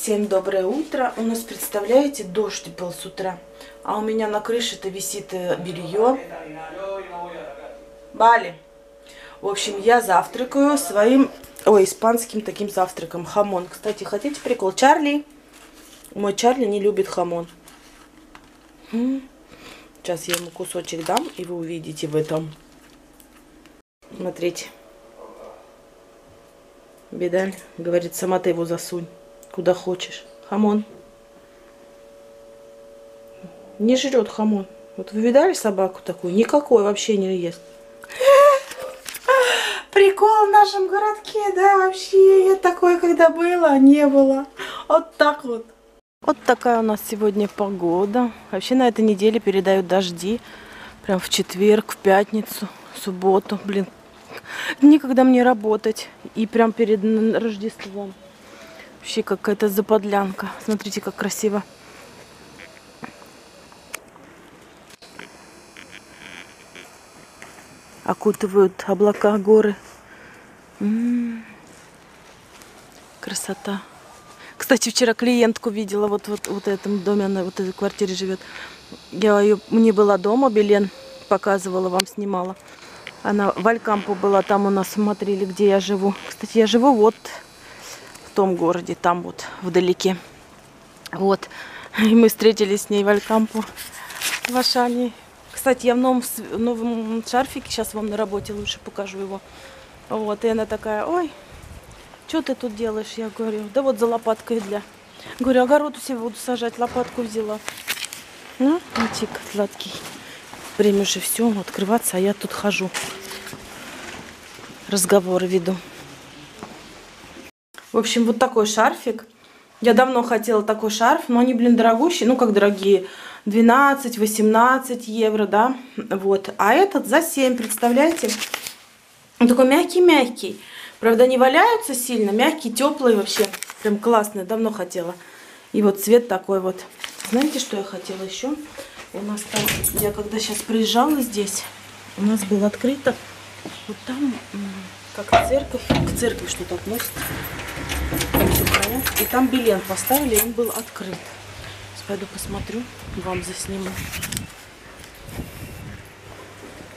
Всем доброе утро. У нас, представляете, дождь был с утра. А у меня на крыше-то висит э, белье. Бали. В общем, я завтракаю своим, ой, испанским таким завтраком. Хамон. Кстати, хотите прикол? Чарли. Мой Чарли не любит хамон. Сейчас я ему кусочек дам, и вы увидите в этом. Смотрите. Бедаль. Говорит, сама ты его засунь. Куда хочешь. Хамон. Не жрет хамон. Вот вы видали собаку такую? Никакой вообще не ест. Прикол в нашем городке, да, вообще. Такое, когда было, не было. Вот так вот. Вот такая у нас сегодня погода. Вообще на этой неделе передают дожди. Прям в четверг, в пятницу, в субботу. Блин, никогда мне работать. И прям перед Рождеством. Вообще какая-то заподлянка. Смотрите, как красиво. Окутывают облака, горы. М-м-м. Красота. Кстати, вчера клиентку видела вот, вот, вот в этом доме, она вот в этой квартире живет. Я ее, мне была дома, Белен показывала, вам снимала. Она в Алькампу была, там у нас смотрели, где я живу. Кстати, я живу вот том городе, там вот, вдалеке. Вот. И мы встретились с ней в Алькампу, в Ашане. Кстати, я в новом, новом шарфике, сейчас вам на работе лучше покажу его. Вот, и она такая, ой, что ты тут делаешь? Я говорю, да вот за лопаткой для. Говорю, огород у себя буду сажать, лопатку взяла. Ну, мальчик сладкий. Время уже все, открываться, а я тут хожу. Разговоры веду. В общем, вот такой шарфик. Я давно хотела такой шарф, но они, блин, дорогущие. Ну, как дорогие. 12-18 евро, да. Вот. А этот за 7, представляете? Он такой мягкий-мягкий. Правда, не валяются сильно. Мягкий, теплый вообще. Прям классный. Давно хотела. И вот цвет такой вот. Знаете, что я хотела еще? У нас там, я когда сейчас приезжала здесь, у нас было открыто. Вот там, как церковь, к церкви что-то относится. И там билет поставили, и он был открыт. Сейчас пойду посмотрю, вам засниму.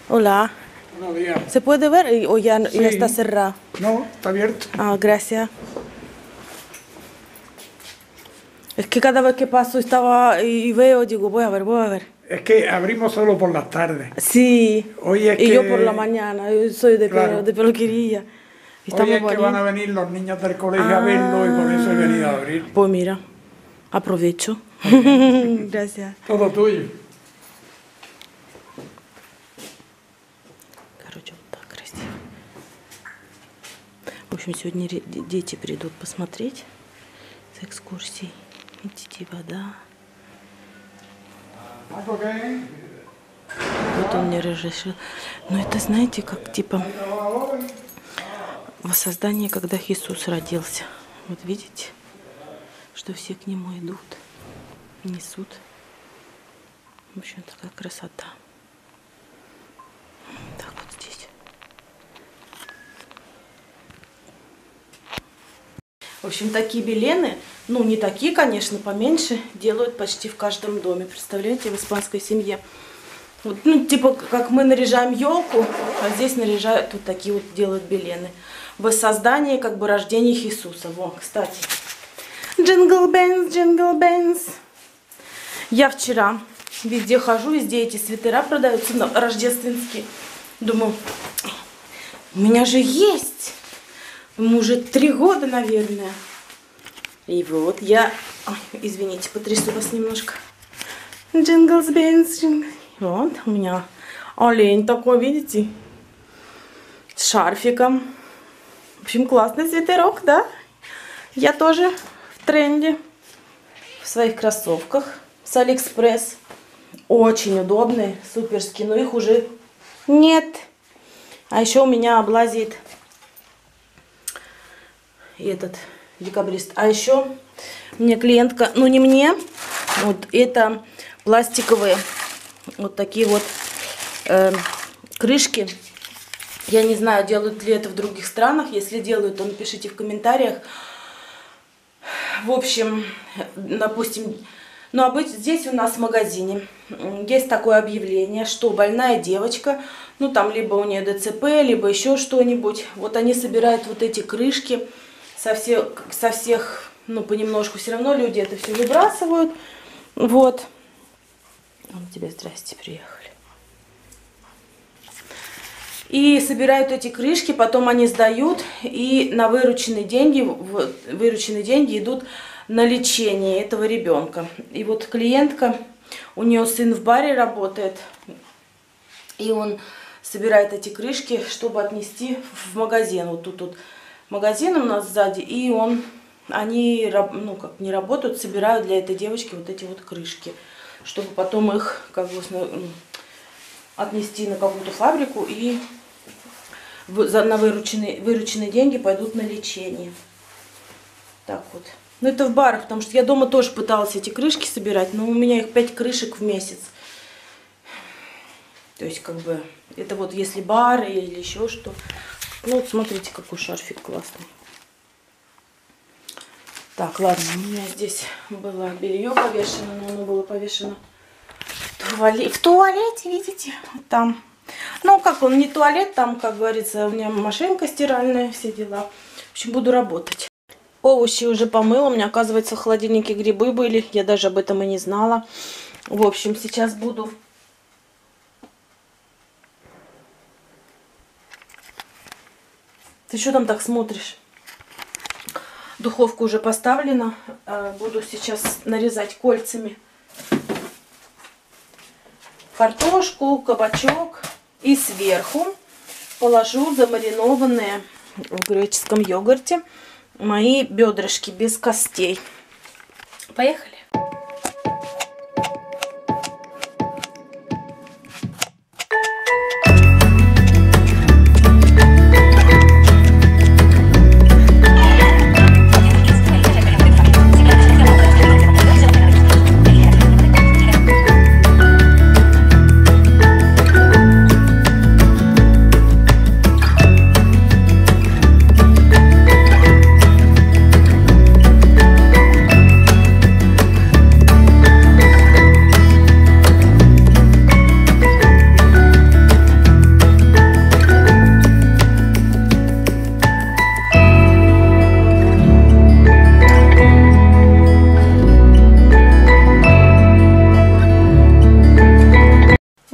Hola. Buenos días. ¿Se puede ver o ya, ya Sí. está cerrado? No, está abierto. Ah, gracias. Es que cada vez que paso estaba y veo, digo, voy a ver, voy a ver. Es que abrimos solo por las tardes. Sí. Hoy es y que, yo por la mañana, yo soy de, pelo- Claro. de peluquería. Está hoy es que van a venir los niños del colegio a verlo y por eso he venido a abrir. Pues mira, aprovecho. Gracias. Todo tuyo. Короче, вот так красиво. В общем, сегодня дети придут посмотреть с экскурсией. Видите, вода. ¿Algo que Вот он мне разрешил. Но это, знаете, как типа воссоздание, когда Иисус родился. Вот видите, что все к нему идут, несут. В общем, такая красота. Так вот здесь. В общем, такие белены, ну не такие, конечно, поменьше, делают почти в каждом доме. Представляете, в испанской семье. Вот, ну, типа, как мы наряжаем елку, а здесь наряжают вот такие вот делают белены. Воссоздание, как бы, рождения Иисуса. Во, кстати. Jingle bells, jingle bells. Я вчера везде хожу, везде эти свитера продаются но рождественские. Думаю, у меня же есть. Ему уже три года, наверное. И вот я... Ой, извините, потрясу вас немножко. Jingle bells, jingle. Вот у меня олень такой, видите? С шарфиком. В общем, классный свитерок, да? Я тоже в тренде. В своих кроссовках с Алиэкспресс. Очень удобные, суперские. Но их уже нет. А еще у меня облазит этот декабрист. А еще мне клиентка, ну не мне, вот это пластиковые вот такие вот э, крышки. Я не знаю, делают ли это в других странах. Если делают, то напишите в комментариях. В общем, допустим, ну, а быть здесь у нас в магазине есть такое объявление, что больная девочка, ну, там либо у нее ДЦП, либо еще что-нибудь. Вот они собирают вот эти крышки со всех, со всех, ну, понемножку. Все равно люди это все выбрасывают. Вот. Он тебе здрасте, приехали. И собирают эти крышки, потом они сдают, и на вырученные деньги, вырученные деньги идут на лечение этого ребенка. И вот клиентка, у нее сын в баре работает, и он собирает эти крышки, чтобы отнести в магазин. Вот тут, тут магазин у нас сзади, и он, они, ну как, не работают, собирают для этой девочки вот эти вот крышки, чтобы потом их, как бы, отнести на какую-то фабрику и на вырученные, вырученные деньги пойдут на лечение. Так вот. Ну это в барах, потому что я дома тоже пыталась эти крышки собирать, но у меня их 5 крышек в месяц. То есть как бы это вот если бары или еще что. Ну вот смотрите, какой шарфик классный. Так, ладно, у меня здесь было белье повешено, но оно было повешено в, туалете, в туалете, видите, там. Ну, как он, не туалет, там, как говорится, у меня машинка стиральная, все дела. В общем, буду работать. Овощи уже помыла, у меня, оказывается, в холодильнике грибы были, я даже об этом и не знала. В общем, сейчас буду... Ты что там так смотришь? Духовка уже поставлена. Э, буду сейчас нарезать кольцами картошку, кабачок. И сверху положу замаринованные в греческом йогурте мои бедрышки без костей. Поехали!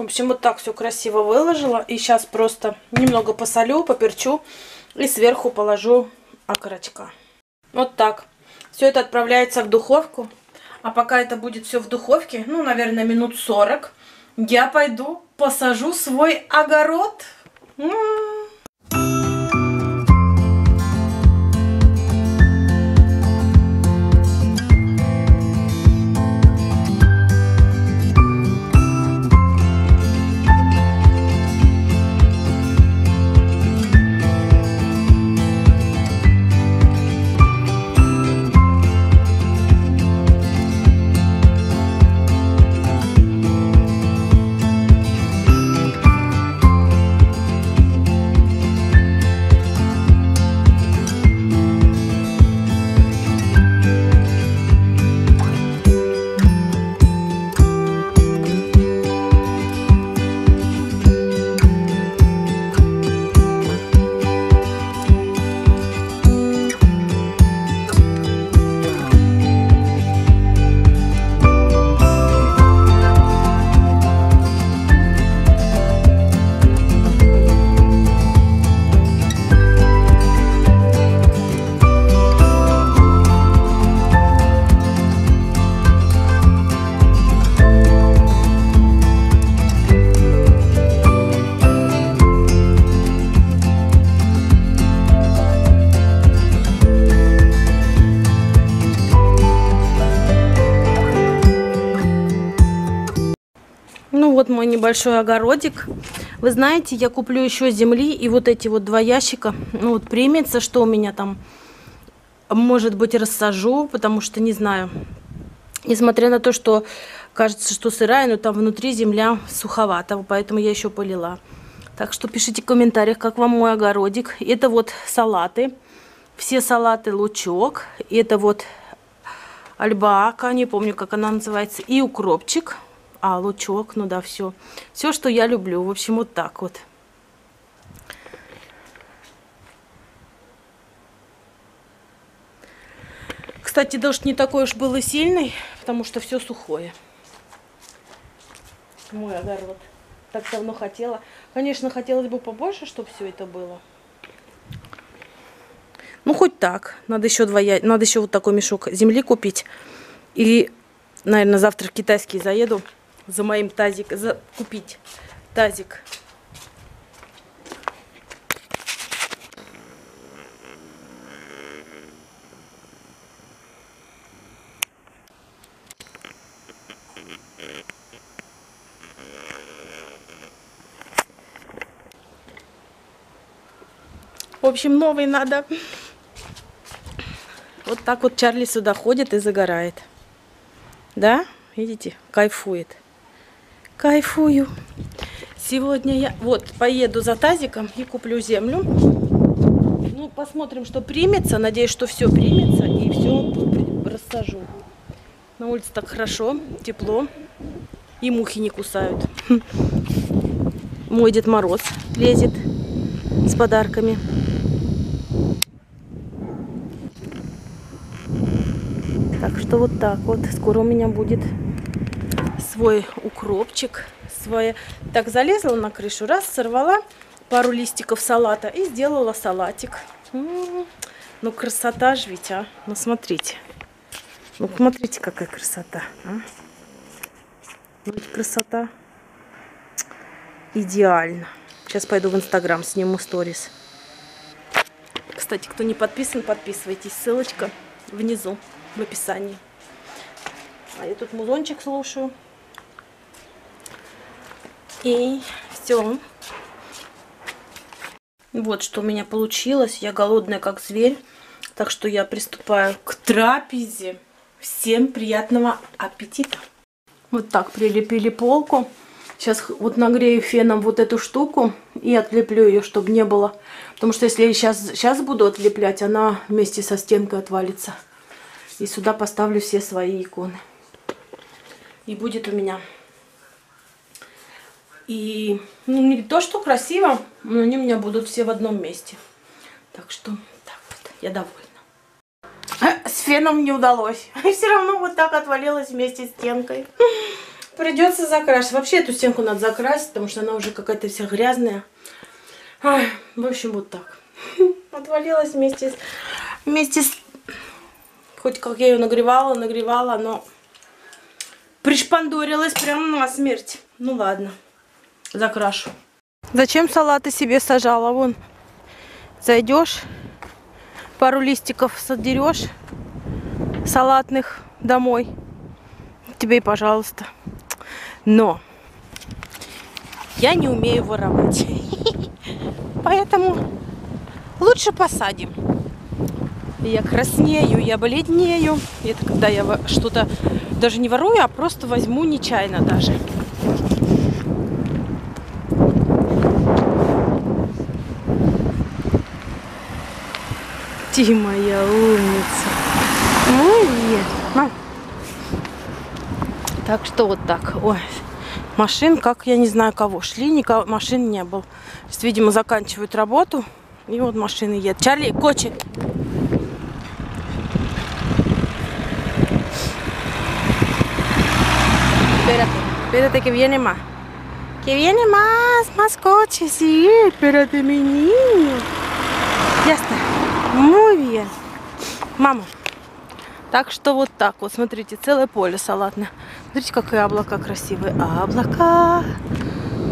Общем, вот так все красиво выложила. И сейчас просто немного посолю, поперчу и сверху положу окорочка. Вот так. Все это отправляется в духовку. А пока это будет все в духовке, ну, наверное, минут 40, я пойду посажу свой огород. М -м -м. Небольшой огородик. Вы знаете, я куплю еще земли и вот эти вот два ящика, ну вот примется, что у меня там, может быть, рассажу, потому что не знаю. Несмотря на то, что кажется, что сырая, но там внутри земля суховата, поэтому я еще полила. Так что пишите в комментариях, как вам мой огородик. Это вот салаты, все салаты лучок. Это вот альбаака, не помню, как она называется, и укропчик, а, лучок, ну да, все. Все, что я люблю. В общем, вот так вот. Кстати, дождь не такой уж был и сильный, потому что все сухое. Мой огород. Так давно хотела. Конечно, хотелось бы побольше, чтобы все это было. Ну, хоть так. Надо еще два я... Надо еще вот такой мешок земли купить. И, наверное, завтра в китайский заеду за моим тазик, за... купить тазик. В общем, новый надо. Вот так вот Чарли сюда ходит и загорает. Да? Видите? Кайфует. Кайфую. Сегодня я вот поеду за тазиком и куплю землю. Ну, посмотрим, что примется. Надеюсь, что все примется и все рассажу. На улице так хорошо, тепло. И мухи не кусают. Мой Дед Мороз лезет с подарками. Так что вот так вот. Скоро у меня будет свой укропчик. Свое... Так, залезла на крышу, раз, сорвала пару листиков салата и сделала салатик. М -м -м. Ну, красота же ведь, а. Ну, смотрите. Ну, смотрите, какая красота. А? Ну, ведь красота. Идеально. Сейчас пойду в Инстаграм, сниму сторис. Кстати, кто не подписан, подписывайтесь. Ссылочка внизу в описании. А я тут музончик слушаю. И все. Вот что у меня получилось. Я голодная, как зверь. Так что я приступаю к трапезе. Всем приятного аппетита. Вот так прилепили полку. Сейчас вот нагрею феном вот эту штуку и отлеплю ее, чтобы не было. Потому что если я сейчас, сейчас буду отлеплять, она вместе со стенкой отвалится. И сюда поставлю все свои иконы. И будет у меня. И ну, не то, что красиво, но они у меня будут все в одном месте. Так что так вот, я довольна. С феном не удалось. И все равно вот так отвалилась вместе с стенкой. Придется закрасить. Вообще эту стенку надо закрасить, потому что она уже какая-то вся грязная. Ай, в общем, вот так. Отвалилась вместе с... Вместе с... Хоть как я ее нагревала, нагревала, но... Пришпандорилась прям на смерть. Ну ладно, закрашу. Зачем салаты себе сажала? Вон, зайдешь, пару листиков содерешь салатных домой. Тебе и пожалуйста. Но я не умею воровать. Поэтому лучше посадим. Я краснею, я бледнею. Это когда я что-то даже не ворую, а просто возьму нечаянно даже. Ты моя умница. Мам. Так что вот так. Ой, машин, как я не знаю кого, шли, никого, машин не было. Есть, видимо, заканчивают работу. И вот машины едут. Чарли, Кочи. Espérate, espérate que viene más. Que viene más, más coches. Sí, espérate, mi niño. Ya está. Bien. Мама. Так что вот так вот, смотрите, целое поле салатное. Смотрите, какие облака красивые. Облака,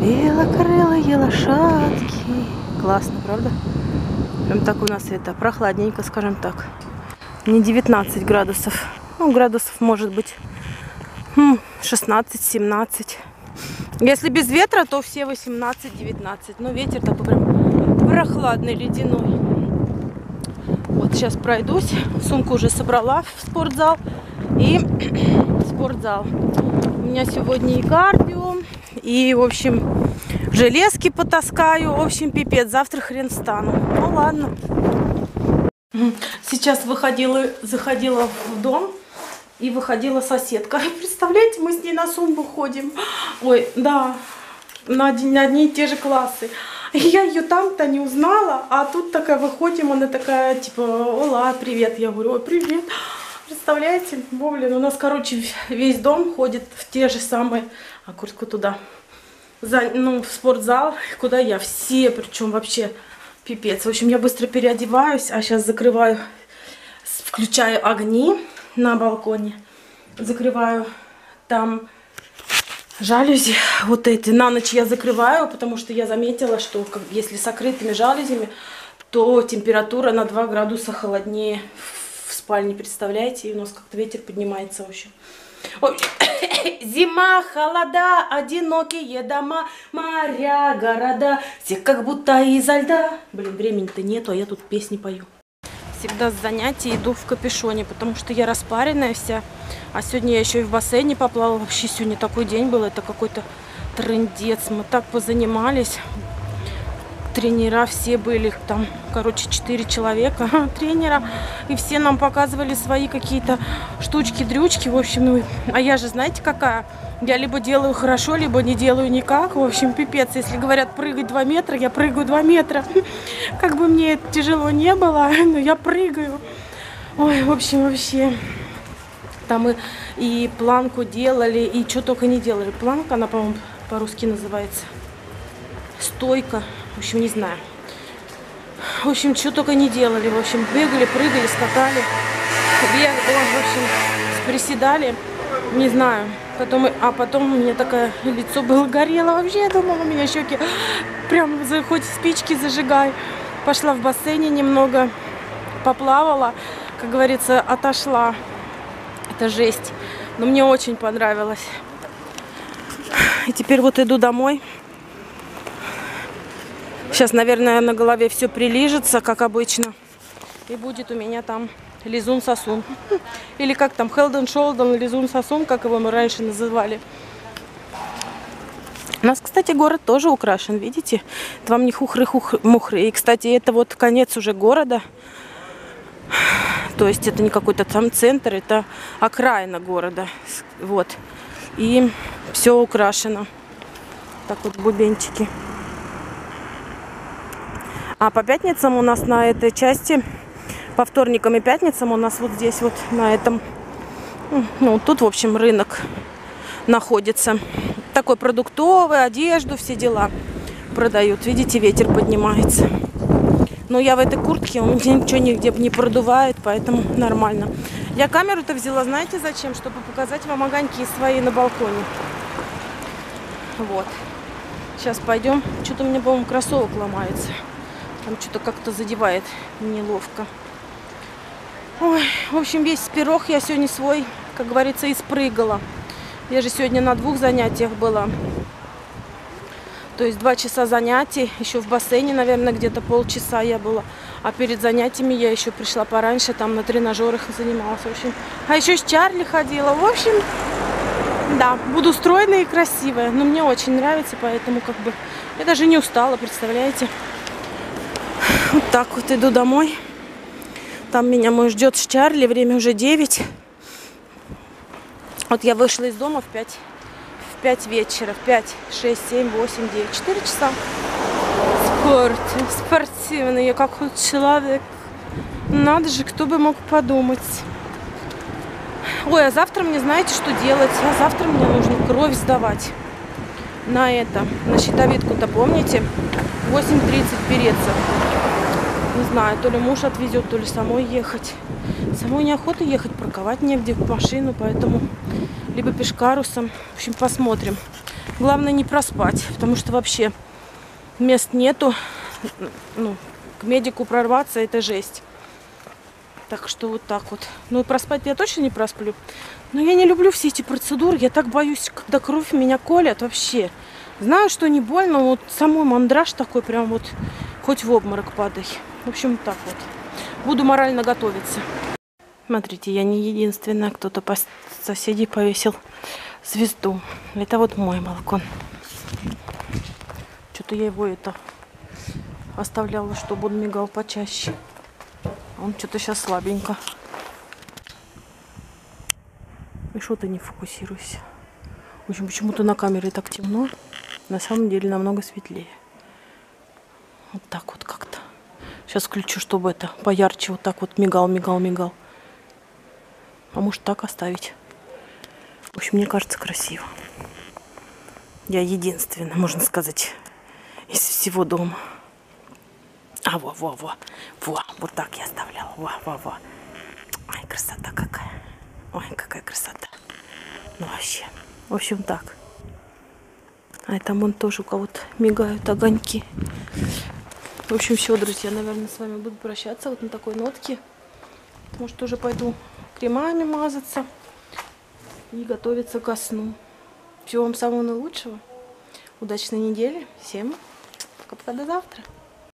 белокрылые лошадки. Классно, правда? Прям так у нас это прохладненько, скажем так. Не 19 градусов. Ну, градусов может быть 16-17. Если без ветра, то все 18-19. Но ветер такой прям прохладный, ледяной. Сейчас пройдусь. Сумку уже собрала в спортзал. И спортзал. У меня сегодня и кардио, и, в общем, железки потаскаю. В общем, пипец. Завтра хрен стану. Ну, ладно. Сейчас выходила, заходила в дом. и выходила соседка. Представляете, мы с ней на сумбу ходим. Ой, да, на, один- на одни и те же классы. И Я ее там-то не узнала, а тут такая выходим, она такая, типа, ола, привет. Я говорю, ой, привет. Представляете, блин, у нас, короче, весь дом ходит в те же самые, а куртку туда, за, ну, в спортзал, куда я, все, причем вообще пипец. В общем, я быстро переодеваюсь, а сейчас закрываю, включаю огни на балконе, закрываю там жалюзи вот эти. На ночь я закрываю, потому что я заметила, что если с закрытыми жалюзями, то температура на 2 градуса холоднее в спальне, представляете? И у нас как-то ветер поднимается, в общем. Ой, Зима, холода, одинокие дома, моря, города, все как будто изо льда. Блин, времени-то нету, а я тут песни пою. Всегда с занятий иду в капюшоне, потому что я распаренная вся. А сегодня я еще и в бассейне поплавала. Вообще сегодня такой день был, это какой-то трындец. Мы так позанимались. Тренера все были, там, короче, четыре человека тренера. И все нам показывали свои какие-то штучки-дрючки. В общем, ну, а я же, знаете, какая? Я либо делаю хорошо, либо не делаю никак. В общем, пипец. Если говорят прыгать 2 метра, я прыгаю 2 метра. Как бы мне это тяжело не было, но я прыгаю. Ой, в общем, вообще. Там мы и планку делали, и что только не делали. Планка, она, по-моему, по-русски называется. Стойка. В общем, не знаю. В общем, что только не делали. В общем, бегали, прыгали, скакали. Бег, в общем, приседали. Не знаю. Потом, а потом у меня такое лицо было горело. Вообще, я думала, у меня щеки прям за- хоть спички зажигай. Пошла в бассейне немного, поплавала. Как говорится, отошла. Это жесть. Но мне очень понравилось. И теперь вот иду домой. Сейчас, наверное, на голове все прилижется, как обычно. И будет у меня там лизун-сосун. Или как там, Хелден Шолден, лизун-сосун, как его мы раньше называли. У нас, кстати, город тоже украшен, видите? Это вам не хухры-мухры. И, кстати, это вот конец уже города. То есть это не какой-то там центр, это окраина города. Вот. И все украшено. Так вот бубенчики. А по пятницам у нас на этой части, по вторникам и пятницам у нас вот здесь вот на этом, ну тут в общем рынок находится. Такой продуктовый, одежду, все дела продают. Видите, ветер поднимается. Но я в этой куртке, меня ничего нигде не продувает, поэтому нормально. Я камеру-то взяла, знаете зачем? Чтобы показать вам огоньки свои на балконе. Вот. Сейчас пойдем. Что-то у меня, по-моему, кроссовок ломается. Там что-то как-то задевает неловко. Ой, в общем, весь пирог я сегодня свой, как говорится, испрыгала. Я же сегодня на двух занятиях была. То есть два часа занятий, еще в бассейне, наверное, где-то полчаса я была. А перед занятиями я еще пришла пораньше, там на тренажерах занималась. В общем, а еще с Чарли ходила. В общем, да, буду стройная и красивая. Но мне очень нравится, поэтому как бы я даже не устала, представляете? Вот так вот иду домой. Там меня мой ждет с Чарли, время уже 9. Вот я вышла из дома в 5, в 5 вечера, в 5, 6, 7, 8, 9, 4 часа. Спорт, спортивный, я как вот человек. Надо же, кто бы мог подумать. Ой, а завтра мне знаете, что делать? А завтра мне нужно кровь сдавать. На это, на щитовидку-то, помните? 8.30 переться. Не знаю, то ли муж отвезет, то ли самой ехать. Самой неохота ехать, парковать негде машину, поэтому либо пешкарусом. В общем, посмотрим. Главное не проспать, потому что вообще мест нету. Ну, к медику прорваться это жесть. Так что вот так вот. Ну и проспать я точно не просплю. Но я не люблю все эти процедуры. Я так боюсь, когда кровь меня колят вообще. Знаю, что не больно, вот самой мандраж такой прям вот хоть в обморок падай. В общем, так вот. Буду морально готовиться. Смотрите, я не единственная. Кто-то по соседей повесил звезду. Это вот мой балкон. Что-то я его это оставляла, чтобы он мигал почаще. Он что-то сейчас слабенько. И что ты не фокусируйся. В общем, почему-то на камере так темно. На самом деле намного светлее. Вот так вот как-то. Сейчас включу, чтобы это поярче вот так вот мигал, мигал, мигал. Может так оставить. В общем, мне кажется красиво. Я единственная, можно сказать, из всего дома. А, во, во, во, во, вот так я оставляла, во, во, во. Ай, красота какая. Ой, какая красота. Ну вообще. В общем, так. А там вон тоже у кого-то мигают огоньки. В общем, все, друзья, наверное, с вами буду прощаться вот на такой нотке. Может, тоже пойду кремами мазаться и готовиться ко сну. Всего вам самого наилучшего. Удачной недели. Всем пока-пока до завтра.